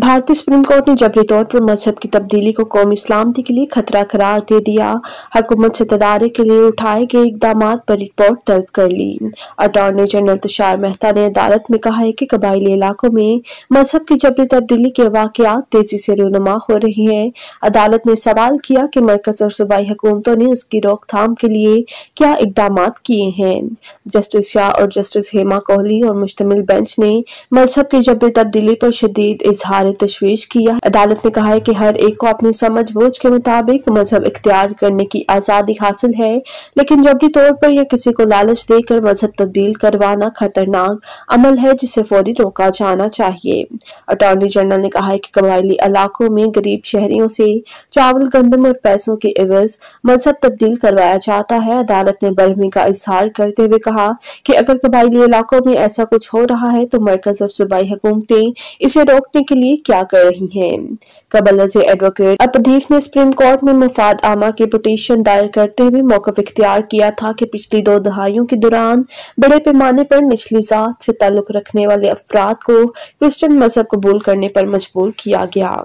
भारतीय supreme court ने जबरी तौर पर मज़हब की तब्दीली को कौमी सलामती के लिए खतरा करार दे दिया। हुकूमत से तदारे के लिए उठाए गए इकदाम पर रिपोर्ट तलब कर ली। अटॉर्नी जनरल तुषार मेहता ने अदालत में कहा है कि कबायली इलाकों में मज़हब की जबरी तब्दीली के वाकत तेज़ी से रूनमा हो रही है। अदालत ने सवाल किया कि मरकज और सूबाई हुकूमतों ने उसकी रोकथाम के लिए क्या इकदाम किए हैं। जस्टिस शाह और जस्टिस हेमा कोहली और मुश्तमिल बेंच ने मज़हब की जबरी तब्दीली पर शदीद इजहार तशवीश किया अदालत ने कहा है कि हर एक को अपनी समझ बोझ के मुताबिक मज़हब इख्तियार करने की आज़ादी हासिल है, लेकिन जबरी तौर पर यह किसी को लालच देकर मज़हब तब्दील करवाना खतरनाक अमल है, जिसे फौरी रोका जाना चाहिए। अटॉर्नी जनरल ने कहा है कि कबायली इलाकों में गरीब शहरियों से चावल, गंदम और पैसों के एवज मज़हब तब्दील करवाया जाता है। अदालत ने बरहमी का इजहार करते हुए कहा कि अगर कबायली इलाकों में ऐसा कुछ हो रहा है तो मरकज और सूबाई हुकूमतें इसे रोकने के लिए क्या कर रही हैं। कबल एडवोकेट अपदीफ ने सुप्रीम कोर्ट में मुफाद आमा के पटिशन दायर करते हुए मौकफ इख्तियार किया था कि पिछली दो दहाइयों के दौरान बड़े पैमाने पर निचली जात से ताल्लुक रखने वाले अफराद को क्रिश्चन मज़हब कबूल करने पर मजबूर किया गया।